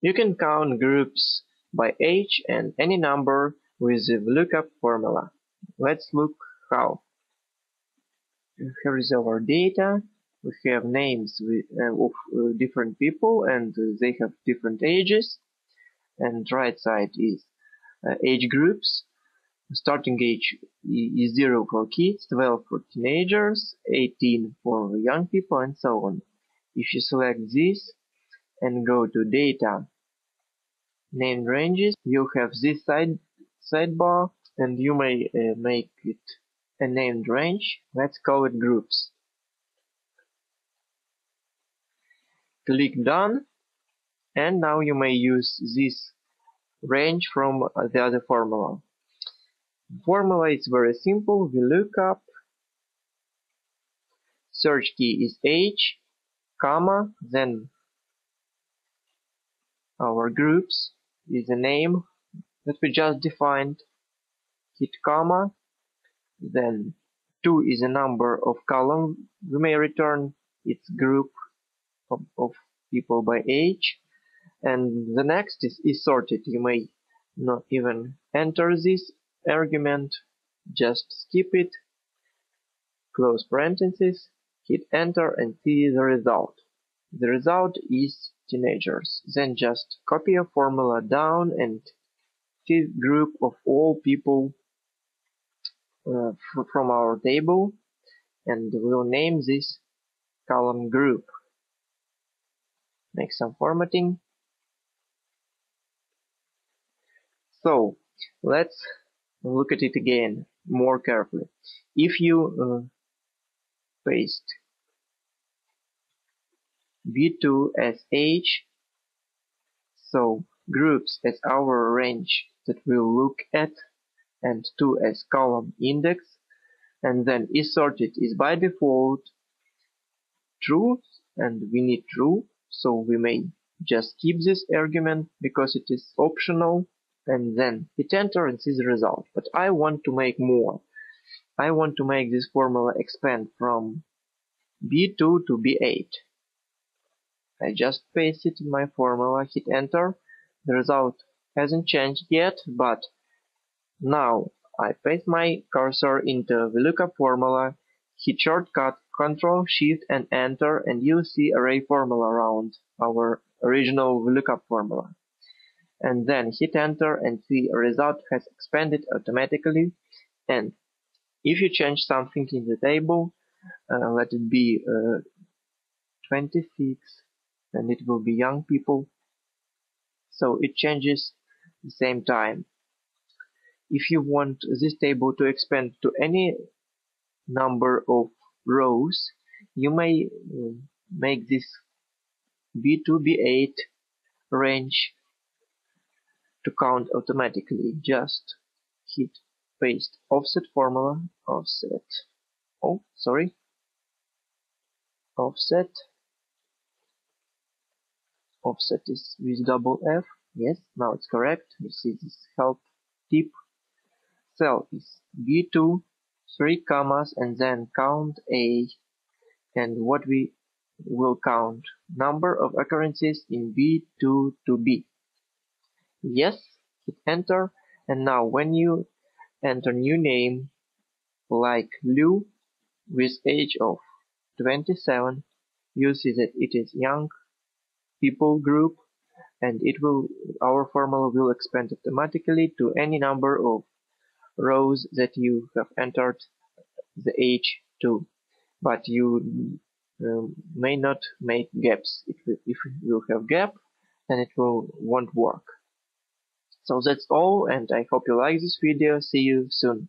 You can count groups by age and any number with the lookup formula. Let's look how. Here is our data. We have names uh, of uh, different people and they have different ages. And right side is uh, age groups. Starting age is 0 for kids, 12 for teenagers, 18 for young people and so on. If you select this and go to data. Named ranges. You have this side sidebar and you may uh, make it a named range. Let's call it groups. Click done. And now you may use this range from the other formula. Formula is very simple. VLOOKUP. Search key is age comma then our groups is the name that we just defined. Hit comma then 2 is a number of column. We may return its group of, of people by age. And the next is, is sorted. You may not even enter this argument. Just skip it. Close parentheses hit enter and see the result. The result is teenagers. Then just copy a formula down and see group of all people uh, from our table and we'll name this column group. Make some formatting. So let's look at it again more carefully. If you uh, paste B2 as age so groups as our range that we'll look at and 2 as column index. And then is sorted is by default true and we need true. So we may just keep this argument because it is optional and then hit enter and see the result. But I want to make more. I want to make this formula expand from B2 to B8 I just paste it in my formula, hit enter. The result hasn't changed yet, but now I paste my cursor into the lookup formula, hit shortcut Ctrl Shift and Enter and you see array formula around our original lookup formula. And then hit enter and see a result has expanded automatically and if you change something in the table, uh, let it be uh, 26 and it will be young people. So it changes the same time. If you want this table to expand to any number of rows you may uh, make this b2 b8 range to count automatically. Just hit paste offset formula offset. Oh sorry. Offset offset is with double F. Yes, now it's correct. You see this help tip. Cell is B2, three commas, and then count A. And what we will count number of occurrences in B2 to B. Yes, hit enter. And now when you enter new name like Lou with age of 27, you see that it is young people group and it will our formula will expand automatically to any number of rows that you have entered the age to. But you um, may not make gaps. If, if you have gap then it will won't work. So that's all and I hope you like this video. See you soon